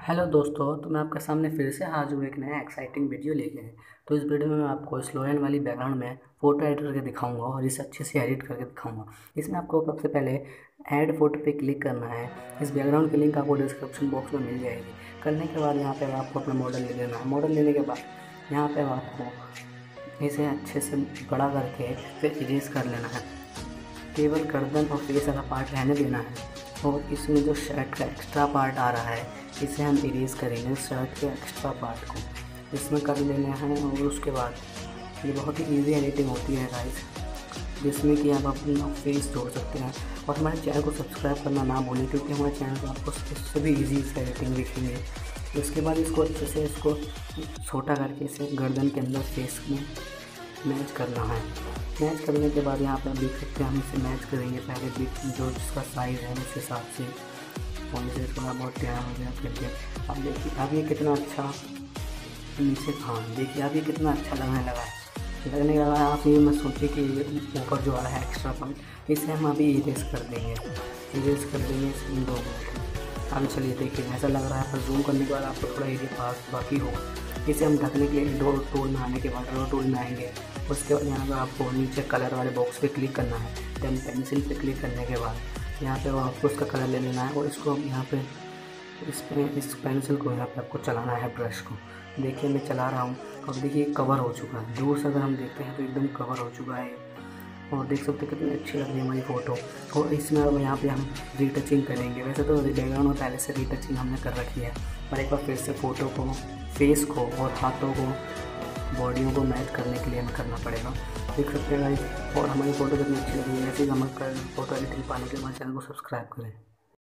Hello दोस्तों तो मैं आपके सामने फिर से हाजिर हूँ एक नया एक्साइटिंग वीडियो लेके। तो इस वीडियो में मैं आपको स्लोएन वाली बैकग्राउंड में फ़ोटो एडिट करके दिखाऊँगा और इसे अच्छे से एडिट करके दिखाऊँगा। इसमें आपको सबसे पहले ऐड फ़ोटो पे क्लिक करना है। इस बैकग्राउंड की लिंक आपको डिस्क्रिप्शन बॉक्स में मिल जाएगी। करने के बाद यहाँ पर आपको अपना मॉडल ले लेना है। मॉडल लेने के बाद यहाँ पर आपको इसे अच्छे से बड़ा करके फिर इरेज कर लेना है। केवल गर्दन और फेस वाला पार्ट रहने देना है। और इसमें जो शर्ट का एक्स्ट्रा पार्ट आ रहा है इसे हम इरेज करेंगे शर्ट के एक्स्ट्रा पार्ट को। इसमें कर लेना है और उसके बाद ये बहुत ही इजी एडिटिंग होती है गाइस जिसमें कि आप अपना फेस जोड़ सकते हैं। और हमारे चैनल को सब्सक्राइब करना ना भूलें, क्योंकि हमारे चैनल पर आपको इससे भी ईजी से एडिटिंग दिखेंगे। उसके बाद इसको अच्छे से इसको छोटा करके इसे गर्दन के अंदर फेस में मैच करना है। मैच करने के बाद यहाँ पर देख सकते हैं, हम इसे मैच करेंगे पहले जो जिसका साइज़ है, उस हिसाब से। और से थोड़ा बहुत तैयार हो गया करके अब देखिए, अब ये कितना अच्छा नीचे हाँ देखिए, अब ये कितना अच्छा लगने लगा है। लगने लगा है, आप ये मैं सोचिए कि ऊपर जो आ रहा है एक्स्ट्रा पॉइंट इसे हम अभी इरेज कर देंगे। इरेज कर देंगे इन दो अब चलिए देखिए, ऐसा लग रहा है, पर जूम करने के बाद आपको थोड़ा एरिया पास बाकी होगा। इसे हम ढकने के लिए डोर टूल में आने के बाद डोर टूल में आएँगे। उसके बाद यहाँ पर आपको नीचे कलर वाले बॉक्स पे क्लिक करना है। देन पेंसिल पे क्लिक करने के बाद। यहाँ पे आपको उसका कलर ले लेना है और इसको हम यहाँ पे इस पे, इस पेंसिल को यहाँ पे आपको चलाना है ब्रश को। देखिए, मैं चला रहा हूँ। अब देखिए कवर हो चुका है। दूर से अगर हम देखते हैं तो एकदम कवर हो चुका है। और देख सकते हैं कितनी अच्छी लग रही है हमारी फ़ोटो और इसमें अब यहाँ पे हम रीटचिंग करेंगे। वैसे तो बैकग्राउंड में पहले से रीटचिंग हमने कर रखी है। पर एक बार फिर से फ़ोटो को फेस को और हाथों को बॉडियों को मैच करने के लिए हमें करना पड़ेगा। देख सकते हैं गाइस और हमारी फ़ोटो कितनी अच्छी लगी है। ऐसे ही हम फ़ोटो एडिटिंग पाने के लिए हमारे चैनल को सब्सक्राइब करें।